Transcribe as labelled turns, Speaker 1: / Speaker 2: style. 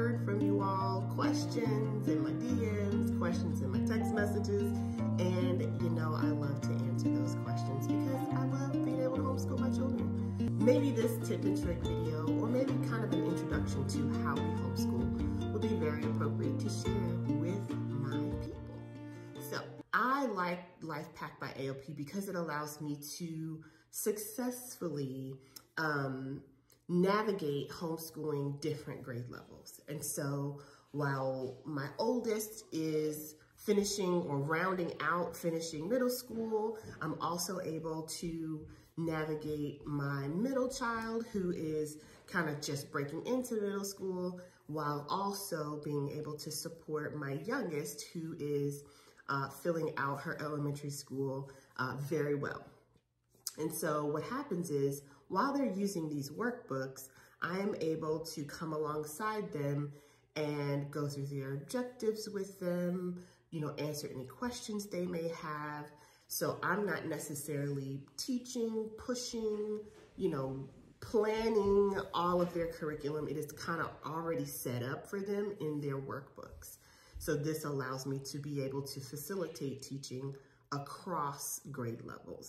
Speaker 1: heard from you all, questions in my DMs, questions in my text messages, and you know I love to answer those questions because I love being able to homeschool my children. Maybe this tip and trick video, or maybe kind of an introduction to how we homeschool, will be very appropriate to share with my people. So I like LIFEPAC by AOP because it allows me to successfully um, navigate homeschooling different grade levels. And so while my oldest is finishing or rounding out finishing middle school, I'm also able to navigate my middle child who is kind of just breaking into middle school while also being able to support my youngest who is uh, filling out her elementary school uh, very well. And so what happens is while they're using these workbooks, I'm able to come alongside them and go through their objectives with them, you know, answer any questions they may have. So I'm not necessarily teaching, pushing, you know, planning all of their curriculum. It is kind of already set up for them in their workbooks. So this allows me to be able to facilitate teaching across grade levels.